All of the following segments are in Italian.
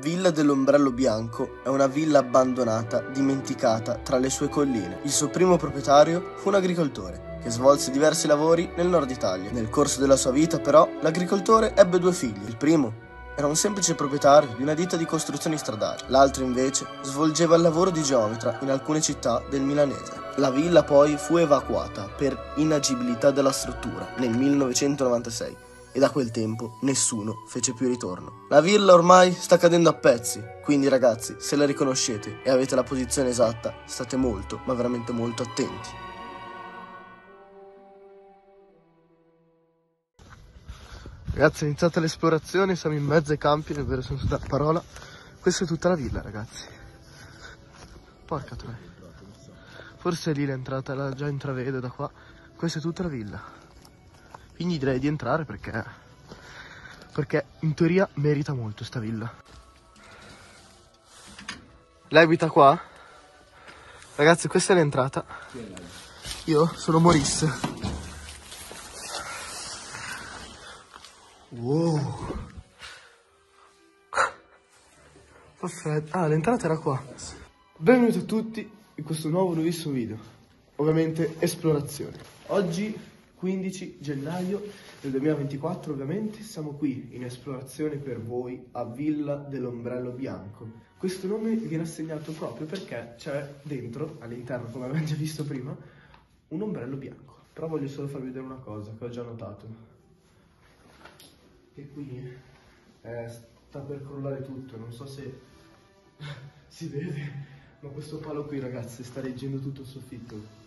Villa dell'Ombrello Bianco è una villa abbandonata, dimenticata tra le sue colline. Il suo primo proprietario fu un agricoltore che svolse diversi lavori nel nord Italia. Nel corso della sua vita, però, l'agricoltore ebbe due figli. Il primo era un semplice proprietario di una ditta di costruzioni stradali, l'altro invece svolgeva il lavoro di geometra in alcune città del milanese. La villa poi fu evacuata per inagibilità della struttura nel 1996 e da quel tempo nessuno fece più ritorno. La villa ormai sta cadendo a pezzi, quindi ragazzi, se la riconoscete e avete la posizione esatta, state molto, ma veramente molto attenti. Ragazzi, è iniziata l'esplorazione, siamo in mezzo ai campi, nel vero senso della parola. Questa è tutta la villa, ragazzi. Porca troia. Forse lì l'entrata la già intravede da qua. Questa è tutta la villa. Quindi direi di entrare perché, perché in teoria merita molto sta villa. Lei abita qua? Ragazzi, questa è l'entrata. Io sono Maurice. Wow. Freddo. Ah, l'entrata era qua. Benvenuti a tutti in questo nuovo nuovissimo video. Ovviamente esplorazione. Oggi 15 gennaio del 2024 ovviamente siamo qui in esplorazione per voi a Villa dell'Ombrello Bianco. Questo nome viene assegnato proprio perché c'è dentro, all'interno come abbiamo già visto prima, un ombrello bianco. Però voglio solo farvi vedere una cosa che ho già notato. Che qui eh, sta per crollare tutto, non so se si vede, ma questo palo qui ragazzi sta reggendo tutto il soffitto.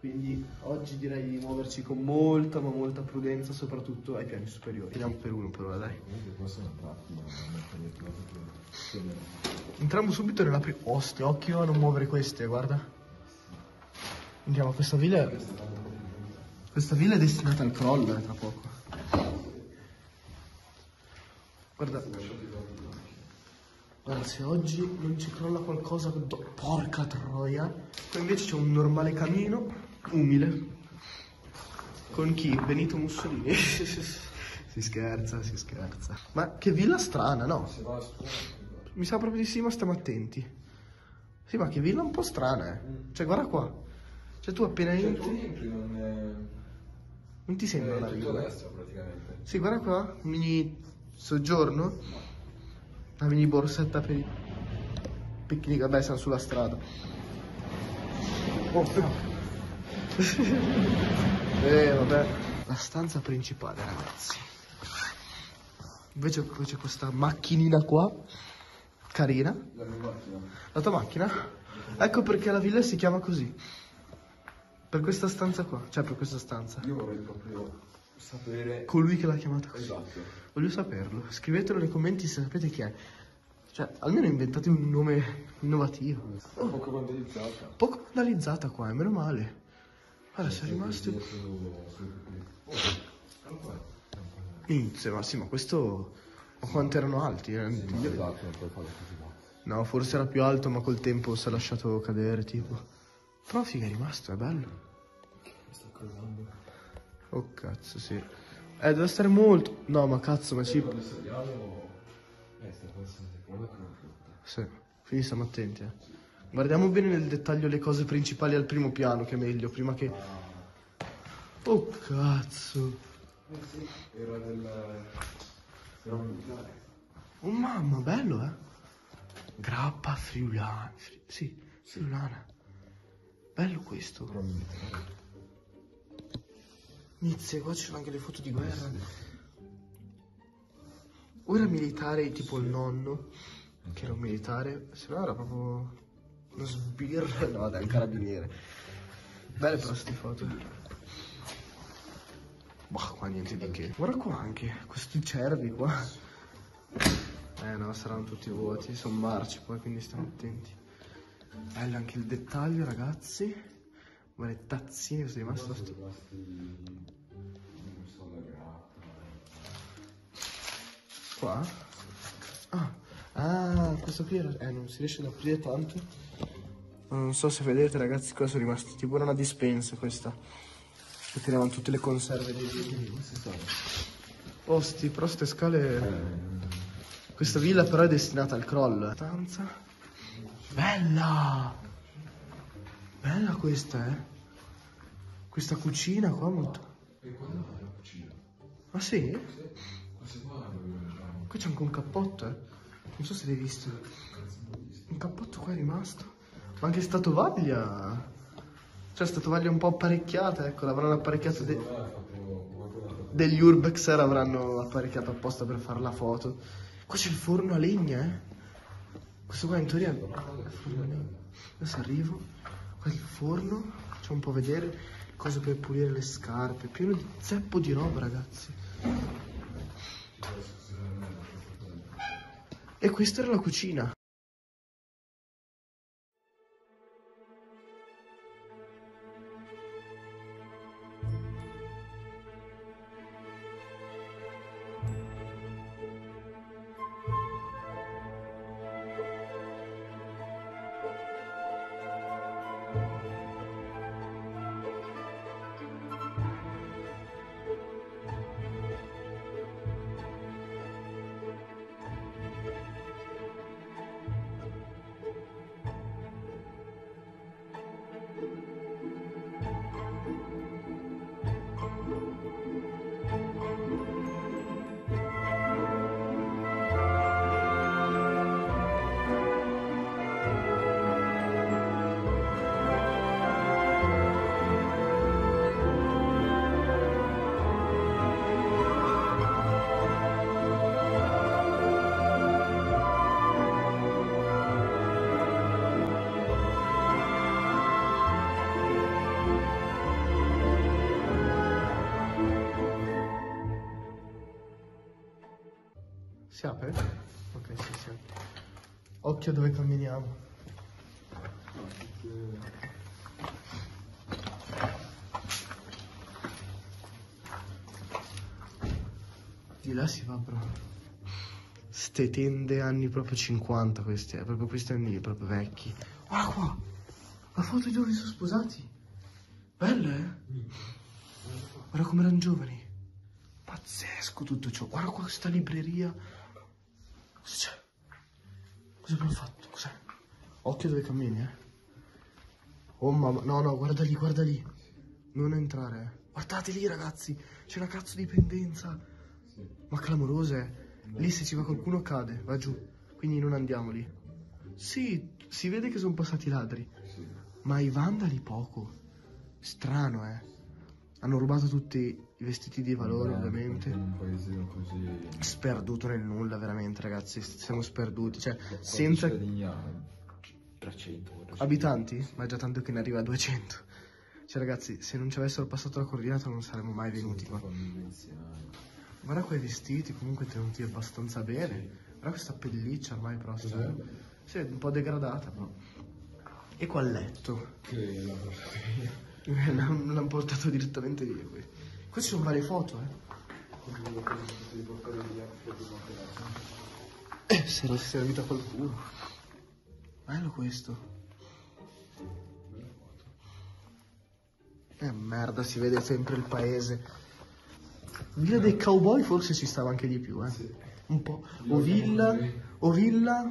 Quindi oggi direi di muoverci con molta ma molta prudenza, soprattutto ai piani superiori. Andiamo per uno per ora, dai. Entriamo subito nella prima. Ostia, occhio a non muovere queste, guarda. Andiamo, questa villa. È... Questa villa è destinata al crollo, eh, tra poco. Guarda. Guarda, se oggi non ci crolla qualcosa. Porca troia. Qua invece c'è un normale camino umile. Con chi? Benito Mussolini. si scherza, si scherza. Ma che villa strana, no? Mi sa proprio di sì, ma stiamo attenti. Sì, ma che villa un po' strana, eh. Cioè, guarda qua. Cioè, tu appena cioè, entri... non, è... non ti sembra una villa. Sì, guarda qua, un mini soggiorno. Una mini borsetta per i picnic. Vabbè, siamo sulla strada. Oh, no eh, vabbè. La stanza principale, ragazzi. Invece c'è questa macchinina qua, carina. La mia macchina. La tua macchina? Ecco perché la villa si chiama così. Per questa stanza qua, cioè per questa stanza. Io vorrei proprio sapere... Colui che l'ha chiamata così. Esatto. Voglio saperlo. Scrivetelo nei commenti se sapete chi è. Cioè, almeno inventate un nome innovativo. Oh. Poco vandalizzata. Poco vandalizzata qua, è meno male. Allora, sei rimasto... Inizio, ma sì, ma questo... Ma quanto erano alti? Eh? No, forse era più alto, ma col tempo si è lasciato cadere, tipo. Però figa è rimasto, è bello. Sta crollando. Oh cazzo, sì. Eh, deve stare molto... No, ma cazzo, ma ci... Eh, sì, quindi stiamo attenti, eh. Guardiamo bene nel dettaglio le cose principali al primo piano, che è meglio, prima che... Oh, cazzo. Era del... Oh, mamma, bello, eh. Grappa friulana. Fri... Sì, friulana. Bello questo. Inizia, qua ci sono anche le foto di guerra. Ora militare tipo il nonno, che era un militare, se no era proprio uno sbirro, no dai, un carabiniere. Belle però queste foto. Boh, qua niente di che. Guarda qua anche, questi cervi qua. Eh no, saranno tutti vuoti, sono marci poi, quindi stiamo attenti. Bello anche il dettaglio, ragazzi. Guarda le tazzine, sono rimasto sto... Qua? Ah, ah, questo qui era... Eh, non si riesce ad aprire tanto. Non so se vedete ragazzi qua sono rimasti tipo una dispensa questa. Che tenevano tutte le conserve dei vini. Oh sti, però ste scale... Questa villa però è destinata al crollo. Stanza. Bella! Bella questa, eh. Questa cucina qua molto... E qua la cucina. Ma sì? Questa qua Qui c'è anche un cappotto, eh. Non so se l'hai visto. Un cappotto qua è rimasto. Ma anche sta tovaglia. Cioè sta tovaglia un po' apparecchiata, ecco, l'avranno apparecchiata de- degli Urbexer avranno apparecchiato apposta per fare la foto. Qua c'è il forno a legna, eh. Questo qua in teoria è il forno a legna. Adesso arrivo. Qua il forno. Facciamo un po' vedere cose per pulire le scarpe. Pieno di zeppo di roba, ragazzi. E questa era la cucina. Si apre? Ok, sì, si apre. Occhio dove camminiamo. Di là si va proprio. Ste tende anni proprio 50 questi, eh, proprio questi anni proprio vecchi. Guarda qua! La foto di dove sono sposati. Belle, eh? Guarda come erano giovani. Pazzesco tutto ciò. Guarda qua questa libreria. Cosa c'è? Cosa abbiamo fatto? Cos'è? Occhio dove cammini, eh. Oh mamma, no, no, guarda lì, guarda lì. Non entrare, eh. Guardate lì, ragazzi. C'è una cazzo di pendenza. Ma clamorosa, eh. Lì se ci va qualcuno cade, va giù. Quindi non andiamo lì. Sì, si vede che sono passati i ladri. Ma i vandali poco. Strano, eh. Hanno rubato tutti i vestiti di valore, ovviamente. Un paesino così. Sperduto nel nulla, veramente, ragazzi. Siamo sperduti. Cioè, senza cittadini ha? 300. 400. abitanti, ma già tanto che ne arriva a 200. Cioè, ragazzi, se non ci avessero passato la coordinata non saremmo mai venuti qua. Guarda quei vestiti, comunque tenuti abbastanza bene. Guarda questa pelliccia ormai prossima. Sì, è un po' degradata, però. E qua il letto. Che L'hanno l'han portato direttamente via qui. Ci sono varie foto, eh. Eh, se era servita qualcuno. Bello questo. Eh, merda, si vede sempre il paese. Villa dei cowboy forse ci stava anche di più, eh. Un po'. O villa, o villa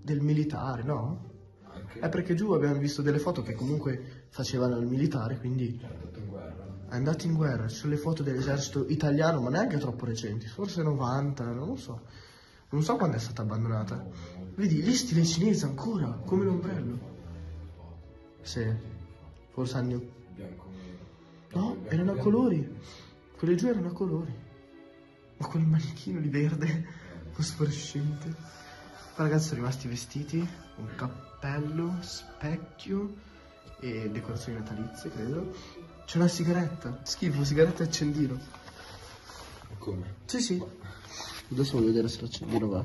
del militare, no? Anche È perché giù abbiamo visto delle foto che comunque facevano il militare, quindi è andato in guerra. È andato in guerra. Ci sono le foto dell'esercito italiano, ma neanche troppo recenti, forse 90, non lo so. Non so quando è stata abbandonata. Vedi, lì stile cinese ancora, come l'ombrello. Sì, forse anni... No, erano a colori. Quelle giù erano a colori. Ma quel manichino di verde fosforescente. Ragazzi sono rimasti vestiti, un cappello, specchio e decorazioni natalizie, credo. C'è una sigaretta. Schifo, sigaretta e accendino. Come? Sì, sì. Adesso voglio vedere se l'accendino va.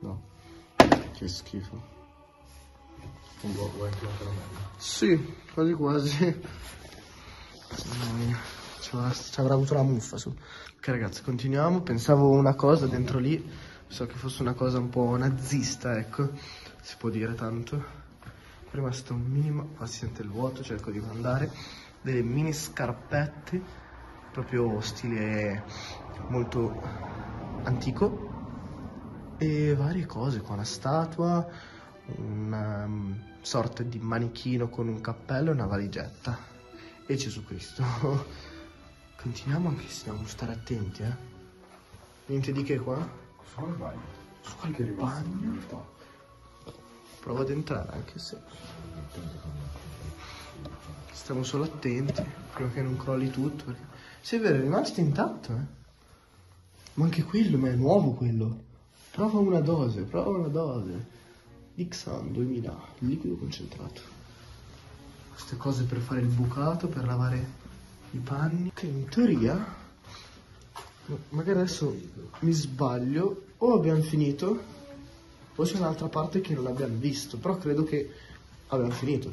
No. Che schifo. Un po' vuoi anche una caramella? Sì, quasi quasi. Ci avrà avuto la muffa su. Ok ragazzi, continuiamo. Pensavo una cosa dentro lì, so che fosse una cosa un po' nazista, ecco, si può dire tanto. Rimasto un minimo, sente il vuoto, cerco di mandare delle mini scarpette, proprio stile molto antico e varie cose qua, una statua, una um, sorta di manichino con un cappello e una valigetta e Gesù Cristo. Continuiamo anche se dobbiamo stare attenti, eh. Niente di che qua? Su quale bagno? Su qualche bagno? Prova ad entrare anche se... Stiamo solo attenti, prima che non crolli tutto. Perché... Se è vero, è rimasto intatto, eh. Ma anche quello, ma è nuovo quello. Prova una dose, prova una dose. Xan 2000, liquido concentrato. Queste cose per fare il bucato, per lavare i panni. Che in teoria, magari adesso mi sbaglio, o abbiamo finito, o c'è un'altra parte che non abbiamo visto. Però credo che abbiamo finito.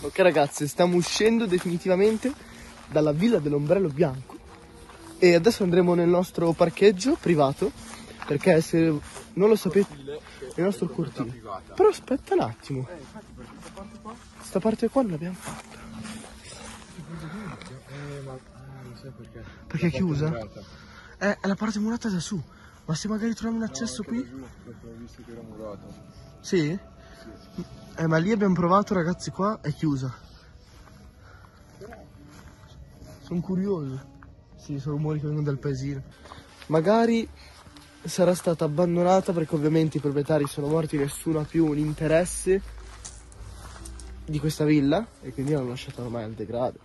Ok ragazzi, stiamo uscendo definitivamente dalla villa dell'ombrello bianco e adesso andremo nel nostro parcheggio privato perché se non lo sapete è il nostro cortile. Però aspetta un attimo. Questa parte qua l'abbiamo fatta. Eh, ma perché. Perché è chiusa? Eh, è la parte murata da su. Ma se magari troviamo un accesso qui? Perché ho visto che era murato. Sì? Eh, ma lì abbiamo provato ragazzi qua, è chiusa. Sono curioso. Sì, sono rumori che vengono dal paesino. Magari sarà stata abbandonata perché ovviamente i proprietari sono morti, nessuno ha più un interesse di questa villa e quindi l'hanno lasciata ormai al degrado.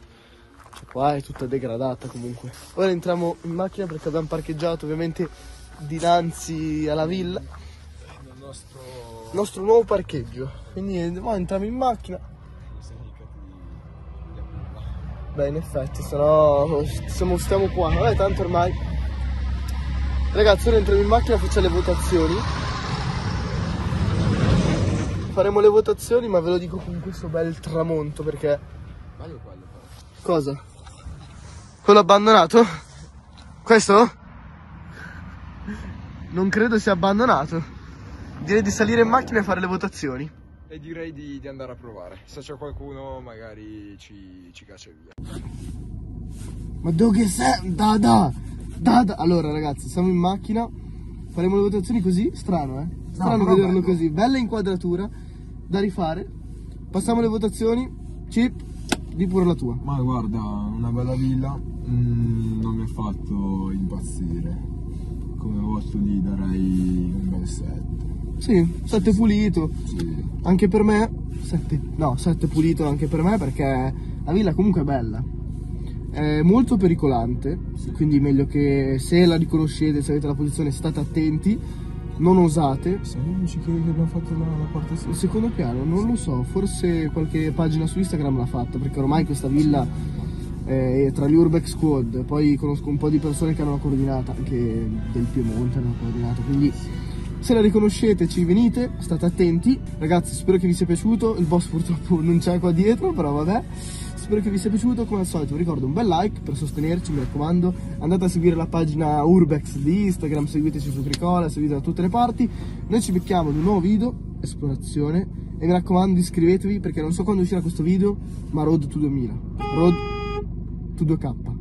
Qua è tutta degradata comunque. Ora entriamo in macchina perché abbiamo parcheggiato ovviamente dinanzi alla villa. Il nostro. Nostro nuovo parcheggio. Quindi mo entriamo in macchina. Beh, in effetti, se no siamo, stiamo qua. Vabbè, tanto ormai. Ragazzi, ora entriamo in macchina, facciamo le votazioni. Faremo le votazioni, ma ve lo dico con questo bel tramonto perché. Sbaglio quello. Cosa? Quello abbandonato? Questo? Non credo sia abbandonato. Direi di salire in macchina e fare le votazioni. E direi di, di andare a provare. Se c'è qualcuno magari ci, ci caccia via. Ma dove sei? Da da! Da da! Allora ragazzi, siamo in macchina. Faremo le votazioni così? Strano, eh? Strano però vederlo bello. così. Bella inquadratura da rifare. Passiamo le votazioni. Chip, di pure la tua. Ma guarda, una bella villa mm, non mi ha fatto impazzire. Come voto gli darei un bel 7. Sì, 7 pulito. Sì. Anche per me, 7, no, 7 pulito anche per me perché la villa comunque è bella. È molto pericolante, quindi meglio che se la riconoscete, se avete la posizione, state attenti, non osate. Siamo gli unici che abbiamo fatto la, la parte Il secondo piano, non lo so, forse qualche pagina su Instagram l'ha fatta, perché ormai questa villa è tra gli Urbex Squad, poi conosco un po' di persone che hanno la coordinata, anche del Piemonte hanno la coordinata, quindi se la riconoscete ci venite, state attenti. Ragazzi, spero che vi sia piaciuto, il boss purtroppo non c'è qua dietro, però vabbè. Spero che vi sia piaciuto, come al solito vi ricordo un bel like per sostenerci, mi raccomando. Andate a seguire la pagina Urbex di Instagram, seguiteci su Cricola, seguite da tutte le parti. Noi ci becchiamo ad un nuovo video, esplorazione, e mi raccomando iscrivetevi perché non so quando uscirà questo video, ma Road to 2000. Road to 2K.